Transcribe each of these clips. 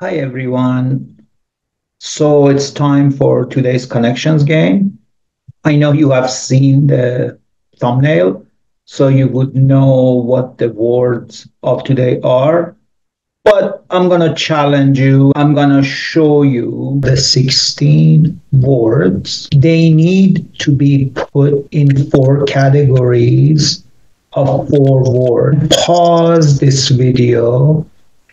Hi, everyone. So it's time for today's connections game. I know you have seen the thumbnail, so you would know what the words of today are. But I'm going to challenge you. I'm going to show you the 16 words. They need to be put in four categories of four words. Pause this video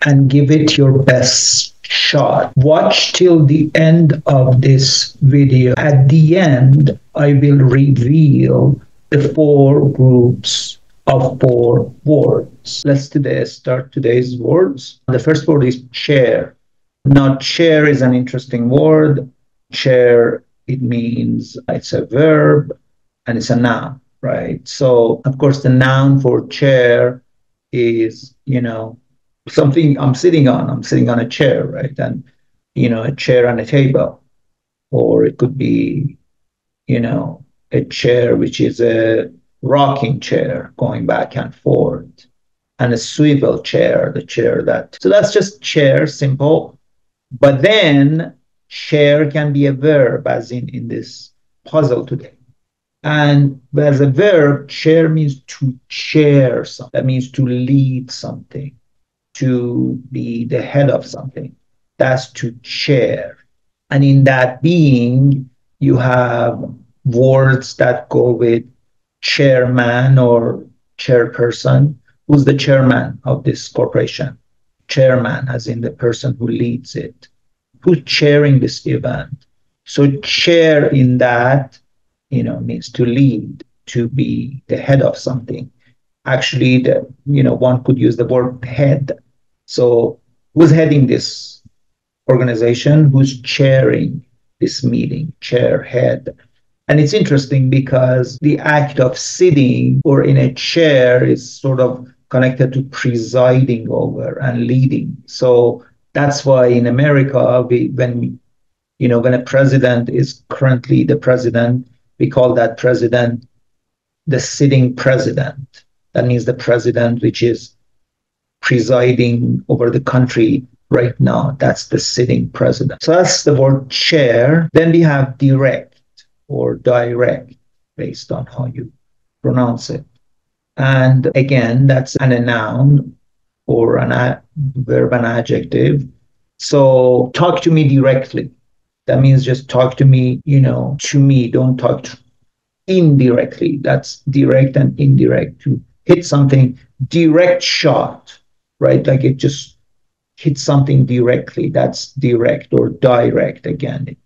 and give it your best shot. Watch till the end of this video. At the end, I will reveal the four groups of four words. Let's today start today's words. The first word is chair. Now, chair is an interesting word. Chair, it means it's a verb and it's a noun, right? So, of course, the noun for chair is, you know, something I'm sitting on. I'm sitting on a chair, right? And, you know, a chair on a table. Or it could be, you know, a chair which is a rocking chair going back and forth, and a swivel chair, the chair that. So that's just chair, simple. But then chair can be a verb, as in in this puzzle today. And as a verb, chair means to chair something. That means to lead something to be the head of something. That's to chair. And in that being, you have words that go with chairman or chairperson. Who's the chairman of this corporation? Chairman, as in the person who leads it. Who's chairing this event? So chair in that, you know, means to lead, to be the head of something. Actually, the you know, one could use the word head so, who's heading this organization? Who's chairing this meeting? Chair, head. And it's interesting because the act of sitting or in a chair is sort of connected to presiding over and leading. So that's why in America, we, when you know, when a president is currently the president, we call that president the sitting president. That means the president, which is presiding over the country right now. That's the sitting president. So that's the word chair. Then we have direct or direct based on how you pronounce it. And again, that's an, a noun or an a verb and adjective. So talk to me directly. That means just talk to me, you know, to me. Don't talk indirectly. That's direct and indirect. To hit something, direct shot right? Like it just hits something directly. That's direct or direct. Again, it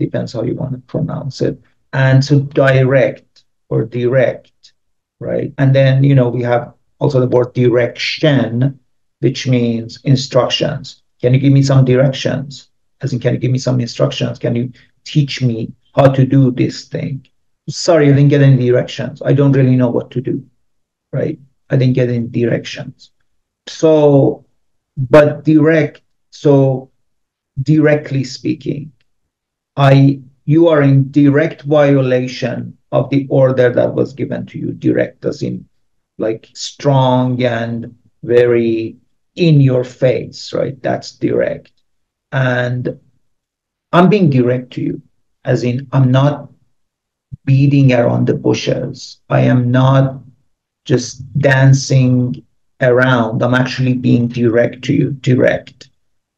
depends how you want to pronounce it. And so direct or direct, right? And then, you know, we have also the word direction, which means instructions. Can you give me some directions? As in, can you give me some instructions? Can you teach me how to do this thing? Sorry, I didn't get any directions. I don't really know what to do, right? I didn't get any directions. So, but direct, so directly speaking, I you are in direct violation of the order that was given to you. Direct as in like strong and very in your face, right? That's direct. And I'm being direct to you, as in I'm not beating around the bushes. I am not just dancing around. I'm actually being direct to you, direct.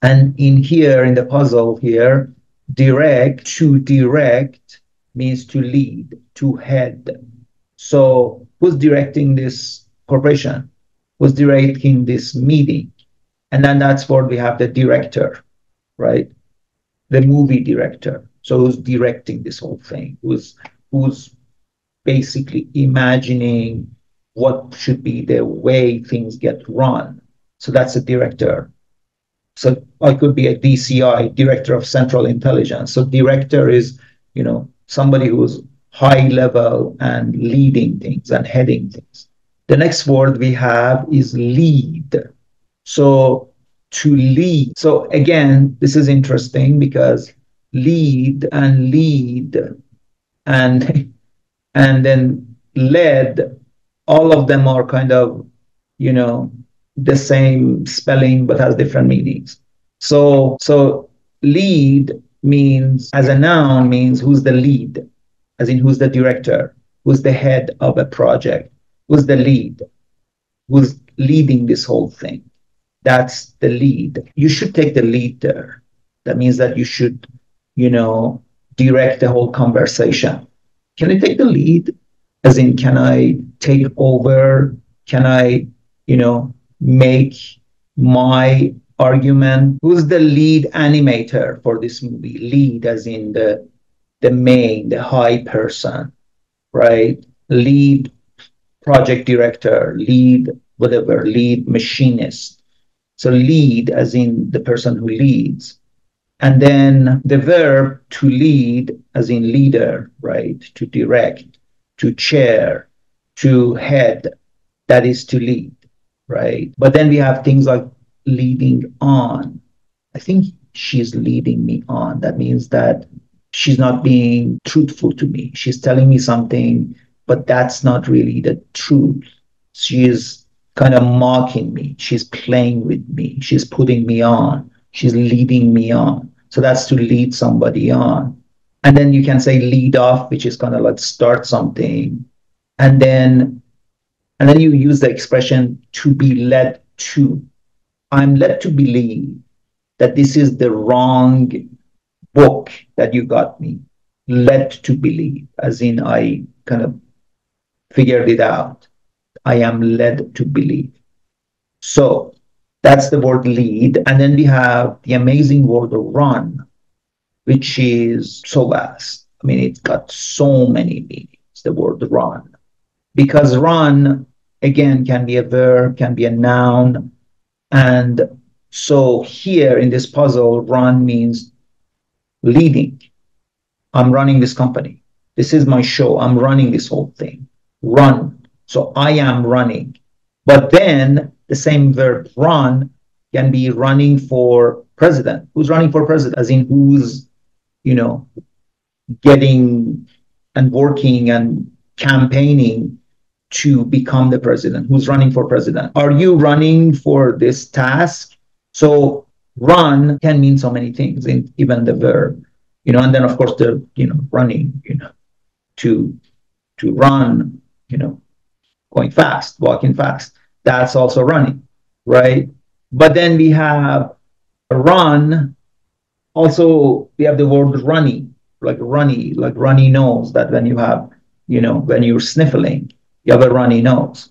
And in here, in the puzzle here, direct to direct means to lead, to head. So who's directing this corporation? Who's directing this meeting? And then that's where we have the director, right? The movie director. So who's directing this whole thing? Who's who's basically imagining what should be the way things get run. So that's a director. So I could be a DCI, Director of Central Intelligence. So director is, you know, somebody who's high level and leading things and heading things. The next word we have is lead. So to lead. So again, this is interesting because lead and lead and and then led all of them are kind of, you know, the same spelling but has different meanings. So, so lead means as a noun means who's the lead, as in who's the director, who's the head of a project, who's the lead, who's leading this whole thing. That's the lead. You should take the lead there. That means that you should, you know, direct the whole conversation. Can I take the lead? As in, can I take over? Can I, you know, make my argument? Who's the lead animator for this movie? Lead, as in the the main, the high person, right? Lead project director, lead whatever, lead machinist. So lead, as in the person who leads. And then the verb to lead, as in leader, right? To direct, to chair, to head, that is to lead, right? But then we have things like leading on. I think she's leading me on. That means that she's not being truthful to me. She's telling me something, but that's not really the truth. She is kind of mocking me. She's playing with me. She's putting me on she's leading me on. So that's to lead somebody on. And then you can say lead off, which is kind of like start something. And then and then you use the expression to be led to. I'm led to believe that this is the wrong book that you got me. Led to believe, as in I kind of figured it out. I am led to believe. So that's the word lead. And then we have the amazing word run, which is so vast. I mean, it's got so many meanings, the word run. Because run, again, can be a verb, can be a noun. And so here in this puzzle, run means leading. I'm running this company. This is my show. I'm running this whole thing. Run. So I am running. But then the same verb run can be running for president. Who's running for president? As in who's, you know, getting and working and campaigning to become the president. Who's running for president? Are you running for this task? So run can mean so many things, in even the verb, you know, and then of course the, you know, running, you know, to to run, you know, going fast, walking fast that's also running, right? But then we have a run. Also, we have the word runny, like runny, like runny nose. That when you have, you know, when you're sniffling, you have a runny nose.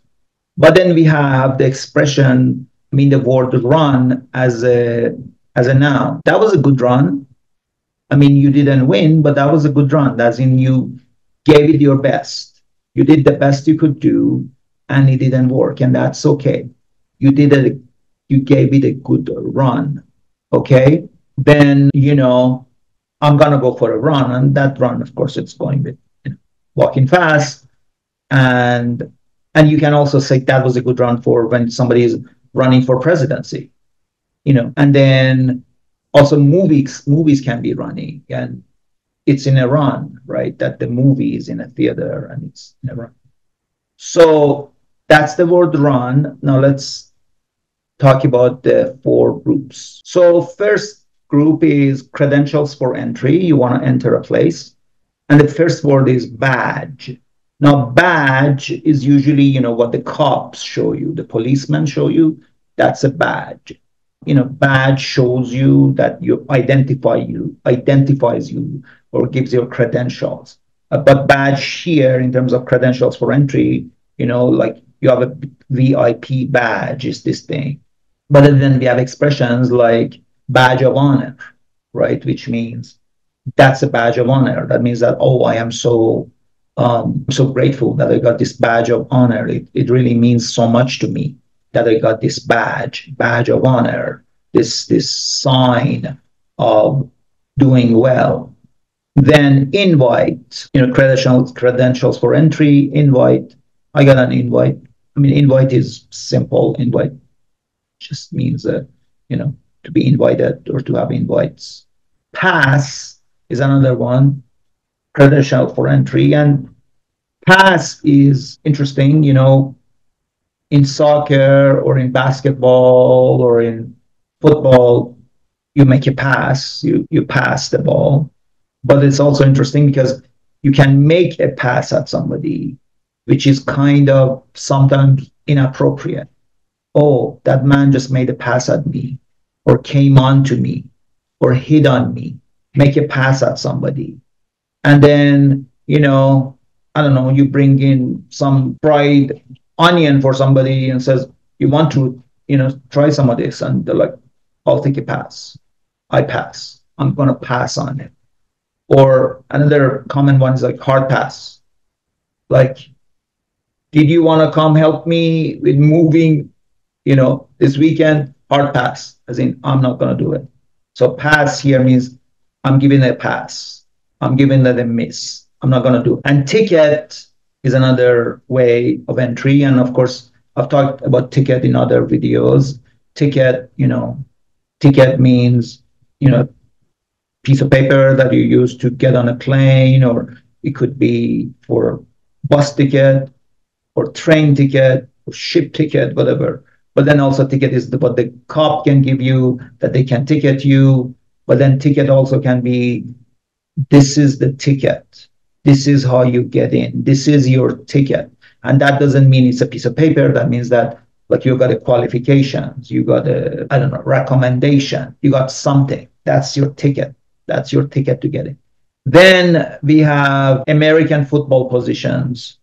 But then we have the expression, I mean, the word run as a as a noun. That was a good run. I mean, you didn't win, but that was a good run. That's in you gave it your best. You did the best you could do and it didn't work, and that's okay. You did it, you gave it a good run, okay? Then, you know, I'm gonna go for a run, and that run, of course, it's going with you know, walking fast, and and you can also say that was a good run for when somebody is running for presidency, you know, and then also movies movies can be running and it's in a run, right? That the movie is in a theater and it's in a run. So that's the word run. Now let's talk about the four groups. So first group is credentials for entry. You want to enter a place. And the first word is badge. Now, badge is usually, you know, what the cops show you, the policemen show you. That's a badge. You know, badge shows you that you identify you, identifies you, or gives your credentials. Uh, but badge here, in terms of credentials for entry, you know, like you have a VIP badge is this thing. But then we have expressions like badge of honor, right? Which means that's a badge of honor. That means that, oh, I am so um, so grateful that I got this badge of honor. It, it really means so much to me that I got this badge, badge of honor, this this sign of doing well. Then invite, you know, credentials, credentials for entry, invite. I got an invite. I mean, invite is simple. Invite just means that, you know, to be invited or to have invites. Pass is another one, credential for entry. And pass is interesting, you know, in soccer or in basketball or in football, you make a pass, you you pass the ball. But it's also interesting because you can make a pass at somebody, which is kind of sometimes inappropriate. Oh, that man just made a pass at me, or came on to me, or hit on me. Make a pass at somebody. And then, you know, I don't know, you bring in some fried onion for somebody and says, you want to, you know, try some of this. And they're like, I'll take a pass. I pass. I'm going to pass on it. Or another common one is like hard pass. Like, did you want to come help me with moving, you know, this weekend? Hard pass, as in, I'm not going to do it. So pass here means I'm giving a pass. I'm giving that a miss. I'm not going to do it. And ticket is another way of entry. And of course, I've talked about ticket in other videos. Ticket, you know, ticket means, you know, piece of paper that you use to get on a plane, or it could be for bus ticket or train ticket or ship ticket, whatever. But then also ticket is the, what the cop can give you that they can ticket you. But then ticket also can be this is the ticket. This is how you get in. This is your ticket. And that doesn't mean it's a piece of paper. That means that like you got a qualifications, you got a, I don't know, recommendation, you got something. That's your ticket. That's your ticket to get in. Then we have American football positions.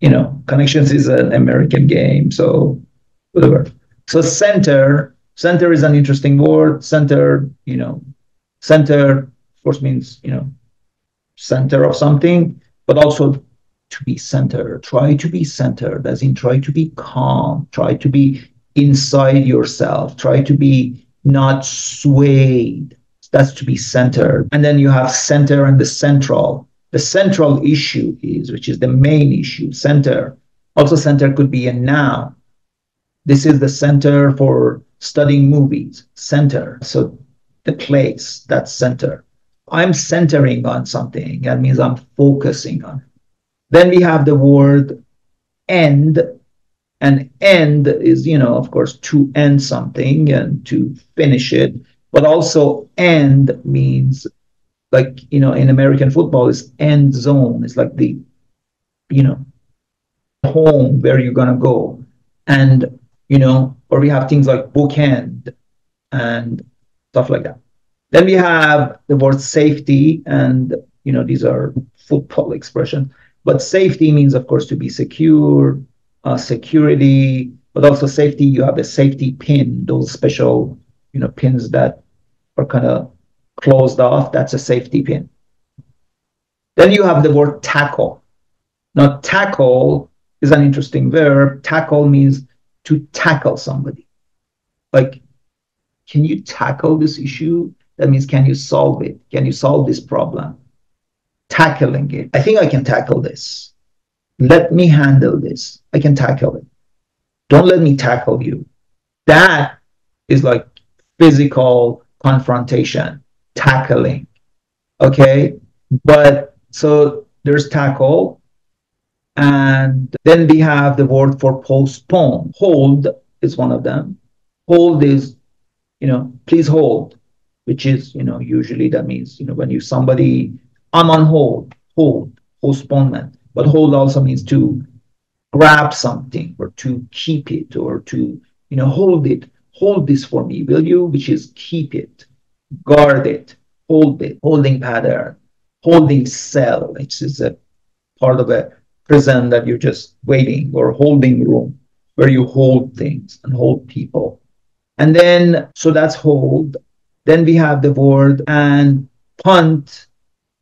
You know, connections is an American game, so So center, center is an interesting word. Center, you know, center, of course, means you know, center of something, but also to be centered. Try to be centered, as in try to be calm, try to be inside yourself, try to be not swayed. That's to be centered. And then you have center and the central. The central issue is, which is the main issue, center. Also, center could be a noun. This is the center for studying movies, center. So the place, that's center. I'm centering on something. That means I'm focusing on it. Then we have the word end. And end is, you know, of course, to end something and to finish it. But also end means like, you know, in American football is end zone. It's like the, you know, home where you're gonna go. And, you know, or we have things like bookend and stuff like that. Then we have the word safety, and you know, these are football expressions. But safety means, of course, to be secure, uh, security, but also safety. You have a safety pin, those special, you know, pins that are kind of closed off. That's a safety pin. Then you have the word tackle. Now, tackle is an interesting verb. Tackle means to tackle somebody. Like, can you tackle this issue? That means, can you solve it? Can you solve this problem? tackling it. I think I can tackle this. Let me handle this. I can tackle it. Don't let me tackle you. That is like physical confrontation, tackling. Okay. But so there's tackle. And then we have the word for postpone. Hold is one of them. Hold is, you know, please hold, which is, you know, usually that means, you know, when you somebody I'm on hold, hold, postponement. But hold also means to grab something or to keep it or to, you know, hold it. Hold this for me, will you? Which is keep it, guard it, hold it, holding pattern, holding cell, which is a part of a prison that you're just waiting or holding room where you hold things and hold people. And then, so that's hold. Then we have the word and punt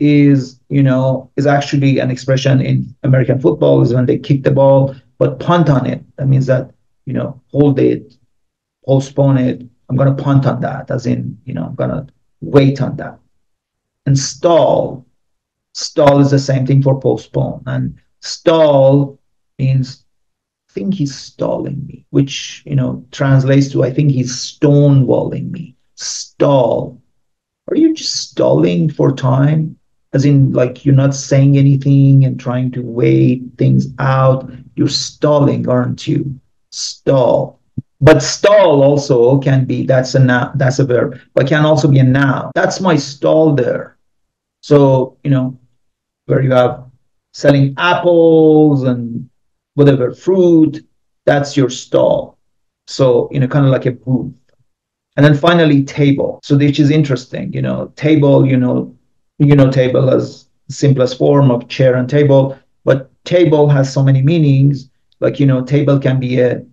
is you know is actually an expression in American football is when they kick the ball but punt on it. That means that you know hold it, postpone it. I'm gonna punt on that, as in you know I'm gonna wait on that. And stall, stall is the same thing for postpone. And stall means I think he's stalling me, which you know translates to I think he's stonewalling me. Stall. Are you just stalling for time? as in like you're not saying anything and trying to wait things out you're stalling aren't you stall But stall also can be that's a noun, that's a verb, but can also be a noun. That's my stall there. So you know, where you have selling apples and whatever fruit, that's your stall. So you know, kind of like a booth. And then finally, table. So which is interesting. You know, table. You know, you know, table as simplest form of chair and table, but table has so many meanings. Like you know, table can be a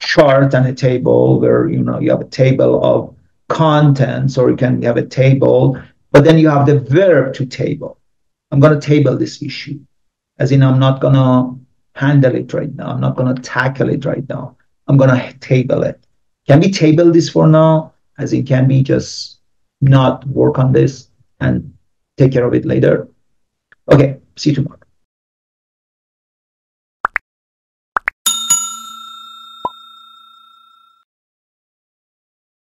chart and a table where you know you have a table of contents, or you can have a table, but then you have the verb to table. I'm going to table this issue, as in I'm not to handle it right now. I'm not to tackle it right now. I'm to table it. Can we table this for now? As in, can we just not work on this and take care of it later? Okay, see you tomorrow.